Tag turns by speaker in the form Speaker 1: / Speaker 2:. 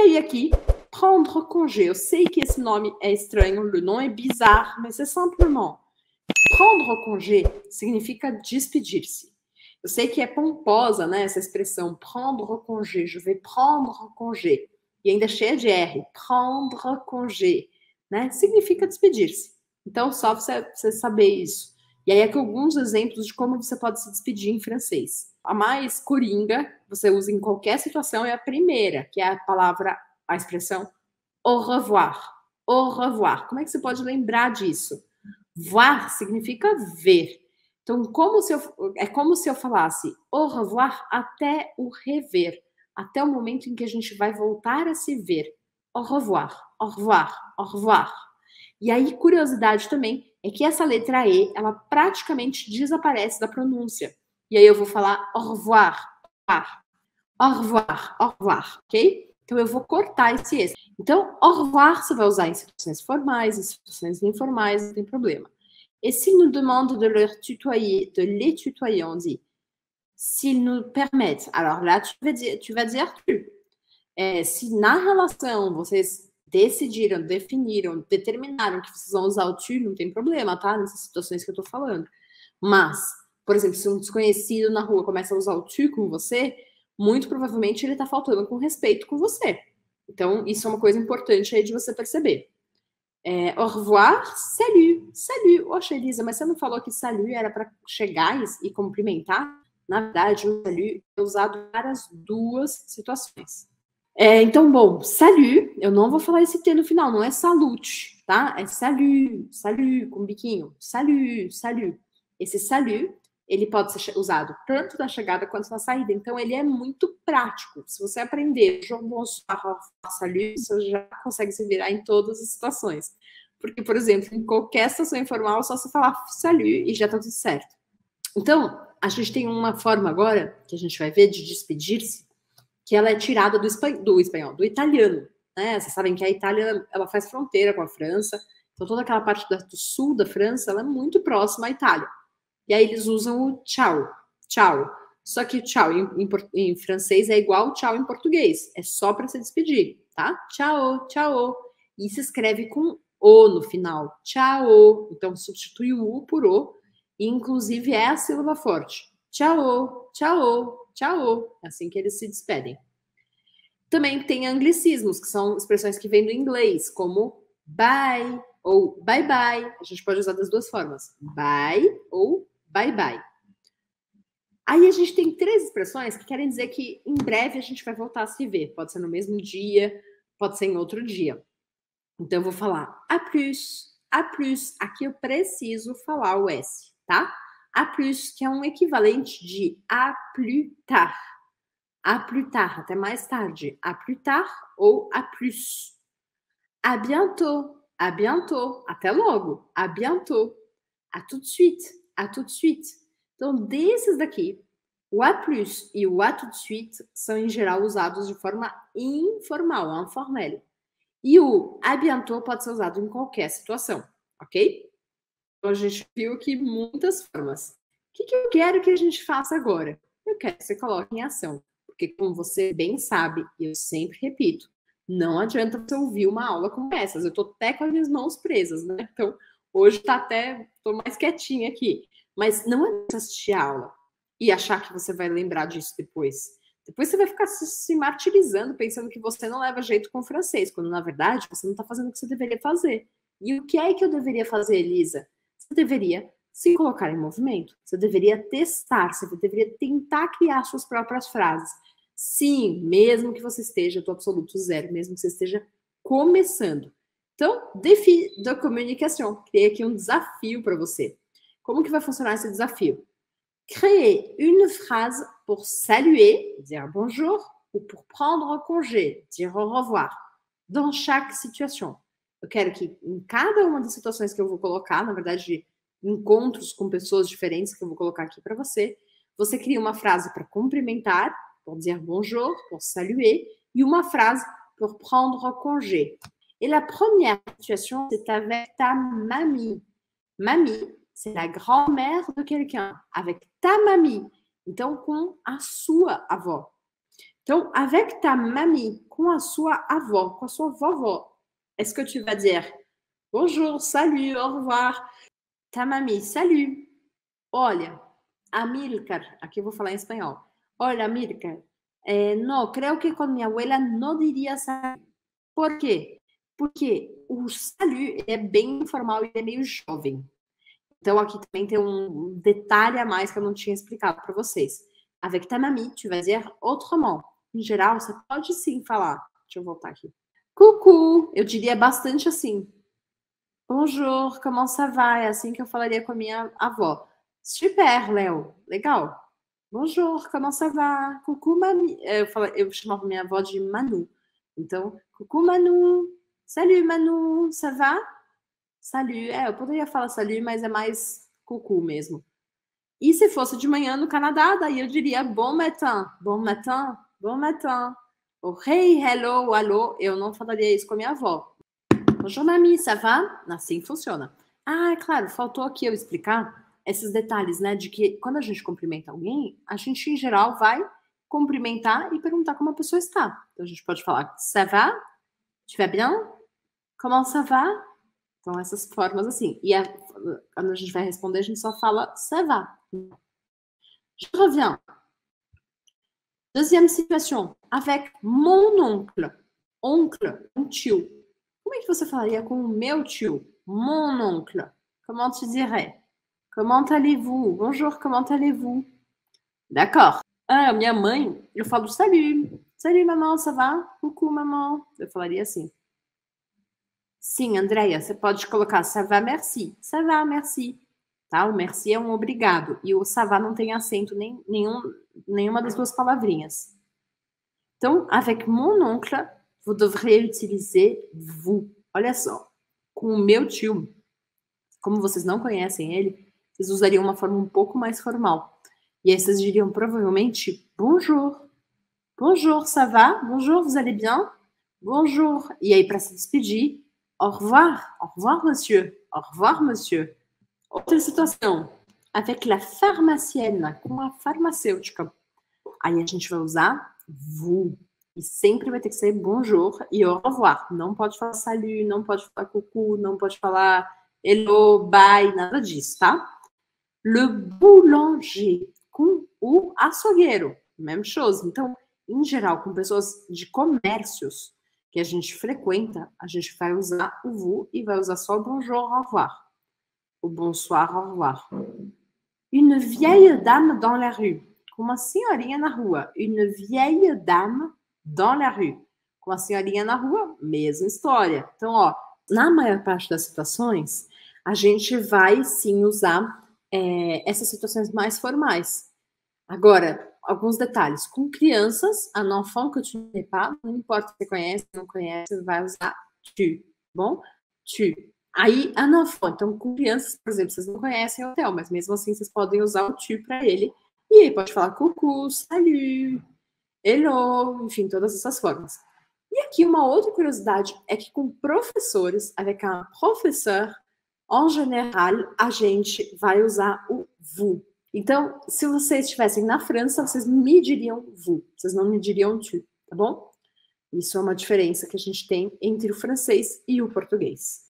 Speaker 1: Aí aqui, prendre congé. Eu sei que esse nome é estranho, o nome é bizarro, mas é simplesmente prendre congé significa despedir-se. Eu sei que é pomposa, né, essa expressão prendre congé, je vais prendre congé. E ainda cheia de R, prendre congé, né? Significa despedir-se. Então, só você, você saber isso. E aí, aqui alguns exemplos de como você pode se despedir em francês. A mais coringa, você usa em qualquer situação, é a primeira, que é a palavra, a expressão au revoir. Au revoir. Como é que você pode lembrar disso? Voir significa ver. Então, como se eu, é como se eu falasse au revoir até o rever, até o momento em que a gente vai voltar a se ver. Au revoir, au revoir, au revoir. E aí, curiosidade também, é que essa letra E, ela praticamente desaparece da pronúncia. E aí eu vou falar au revoir, au revoir, au revoir, ok? Então eu vou cortar esse S. Então, au revoir você vai usar em situações formais, em situações informais, não tem problema. Et s'ils nous demandent de leur tutoyer, de les tutoyer, on dit s'ils nous permettent. Alors là, tu vas dire tu. Vas dire tu. É, se na relação vocês decidiram, definiram, determinaram que vocês vão usar o to, não tem problema, tá? Nessas situações que eu tô falando. Mas, por exemplo, se um desconhecido na rua começa a usar o to com você, muito provavelmente ele tá faltando com respeito com você. Então, isso é uma coisa importante aí de você perceber. É, au revoir, salut, salut. Oxe, Elisa, mas você não falou que salut era para chegar e cumprimentar? Na verdade, o salut é usado para as duas situações. É, então, bom, salut, eu não vou falar esse T no final, não é salute, tá? É salut, salut, com biquinho. Salut, salut. Esse salut, ele pode ser usado tanto na chegada quanto na saída. Então, ele é muito prático. Se você aprender bonsoir, salut, você já consegue se virar em todas as situações. Porque, por exemplo, em qualquer situação informal, só se falar salut e já tá tudo certo. Então, a gente tem uma forma agora, que a gente vai ver, de despedir-se, que ela é tirada do, espan do espanhol, do italiano. Né? Vocês sabem que a Itália ela faz fronteira com a França, então toda aquela parte do sul da França ela é muito próxima à Itália. E aí eles usam o tchau, tchau. Só que tchau em, em, em francês é igual tchau em português, é só para se despedir, tá? Tchau, tchau. E se escreve com o no final, tchau. Então substitui o u por o, e inclusive é a sílaba forte. Tchau, tchau, tchau. É assim que eles se despedem. Também tem anglicismos, que são expressões que vêm do inglês, como bye ou bye bye. A gente pode usar das duas formas: bye ou bye bye. Aí a gente tem três expressões que querem dizer que em breve a gente vai voltar a se ver. Pode ser no mesmo dia, pode ser em outro dia. Então eu vou falar a plus, a plus. Aqui eu preciso falar o S, tá? A plus, que é um equivalente de a plus tard. A plus tard, até mais tarde. A plus tard ou a plus. A bientôt, a bientôt, até logo. A bientôt. A tout de suite, a tout de suite. Então, desses daqui, o a plus e o a tout de suite são em geral usados de forma informal, informel. E o a bientôt pode ser usado em qualquer situação, ok? Então, a gente viu aqui muitas formas. O que, que eu quero que a gente faça agora? Eu quero que você coloque em ação. Porque, como você bem sabe, e eu sempre repito, não adianta você ouvir uma aula como essa. Eu estou até com as minhas mãos presas, né? Então, hoje está até, estou mais quietinha aqui. Mas não adianta assistir a aula e achar que você vai lembrar disso depois. Depois você vai ficar se, se martirizando, pensando que você não leva jeito com o francês, quando na verdade você não está fazendo o que você deveria fazer. E o que é que eu deveria fazer, Elisa? você deveria se colocar em movimento. Você deveria testar, você deveria tentar criar suas próprias frases. Sim, mesmo que você esteja do absoluto zero, mesmo que você esteja começando. Então, défi da comunicação. Criei aqui um desafio para você. Como que funcionar esse desafio? Créer une phrase pour saluer, dire bonjour, ou pour prendre congé, dire au revoir, dans chaque situation. Eu quero que em cada uma das situações que eu vou colocar, na verdade, encontros com pessoas diferentes que eu vou colocar aqui para você, você cria uma frase para cumprimentar, pour dire bonjour, pour saluer, e uma frase pour prendre congé. Et la première situation, c'est avec ta mamie. Mamie, c'est la grand-mère de quelqu'un, avec ta mamie. Então, com a sua avó. Então, avec ta mamie, com a sua avó, com a sua vovó, est-ce que tu vas dire bonjour, salut, au revoir? Ta mamie, salut. Olha, Amilcar, aqui eu vou falar em espanhol. Olha, Amilcar, eh, não, creio que com minha abuela não diria salut. Por quê? Porque o salut é bem informal e é meio jovem. Então, aqui também tem um detalhe a mais que eu não tinha explicado para vocês. Avec ta mamie, tu vas dire autrement. Em geral, você pode sim falar. Deixa eu voltar aqui. Cucu, eu diria bastante assim. Bonjour, comment ça va? É assim que eu falaria com a minha avó. Super, Léo. Legal. Bonjour, comment ça va? Coucou, mamie. Eu, falava, eu chamava minha avó de Manu. Então, coucou, Manu. Salut, Manu. Ça va? Salut. É, eu poderia falar salut, mas é mais cucu mesmo. E se fosse de manhã no Canadá, daí eu diria bon matin, bon matin, bon matin. O hey, hello, alô, eu não falaria isso com a minha avó. Bonjour, mamie, ça va? Assim funciona. Ah, é claro, faltou aqui eu explicar esses detalhes, né? De que quando a gente cumprimenta alguém, a gente, em geral, vai cumprimentar e perguntar como a pessoa está. Então, a gente pode falar, ça va? Tu vas bien? Comment ça va? Então, essas formas assim. E a, quando a gente vai responder, a gente só fala ça va. Je reviens. Deuxième situation, avec mon oncle. Oncle, um tio. Como é que você falaria com o meu tio? Mon oncle. Comment tu dirais? Comment allez-vous? Bonjour, comment allez-vous? D'accord. Ah, minha mãe, eu falo salut. Salut, maman, ça va? Coucou, maman. Eu falaria assim. Sim, Andréia, você pode colocar ça va, merci. Ça va, merci. Tá? O merci é um obrigado. E o ça va não tem acento nem, nenhum, nenhuma das duas palavrinhas. Então, avec mon oncle, vous devrez utiliser vous. Olha só. Com o meu tio, como vocês não conhecem ele, vocês usariam uma forma um pouco mais formal. E aí vocês diriam provavelmente bonjour. Bonjour, ça va? Bonjour, vous allez bien? Bonjour. E aí, para se despedir, au revoir. Au revoir, monsieur. Au revoir, monsieur. Outra situação. Avec la pharmacienne, com a farmacêutica. Aí a gente vai usar vous. E sempre vai ter que ser bonjour e au revoir. Não pode falar salut, não pode falar coucou, não pode falar hello, bye, nada disso, tá? Le boulanger, com o açougueiro, mesma chose. Então, em geral, com pessoas de comércios que a gente frequenta, a gente vai usar o vous e vai usar só bonjour, au revoir. O bonsoir, au revoir. Une vieille dame dans la rue. Com uma senhorinha na rua. Une vieille dame dans la rue. Com a senhorinha na rua, mesma história. Então, ó, na maior parte das situações, a gente vai sim usar é, essas situações mais formais. Agora, alguns detalhes. Com crianças, a enfant que tu n'es pas, não importa se conhece não conhece, vai usar tu, bom? Tu. Aí, a enfant, então com crianças, por exemplo, vocês não conhecem o hotel, mas mesmo assim vocês podem usar o tu para ele. E aí pode falar coucou, salut, hello, enfim, todas essas formas. E aqui uma outra curiosidade é que com professores, avec un professeur, en geral, a gente vai usar o vous. Então, se vocês estivessem na França, vocês me diriam vous, vocês não me diriam tu, tá bom? Isso é uma diferença que a gente tem entre o francês e o português.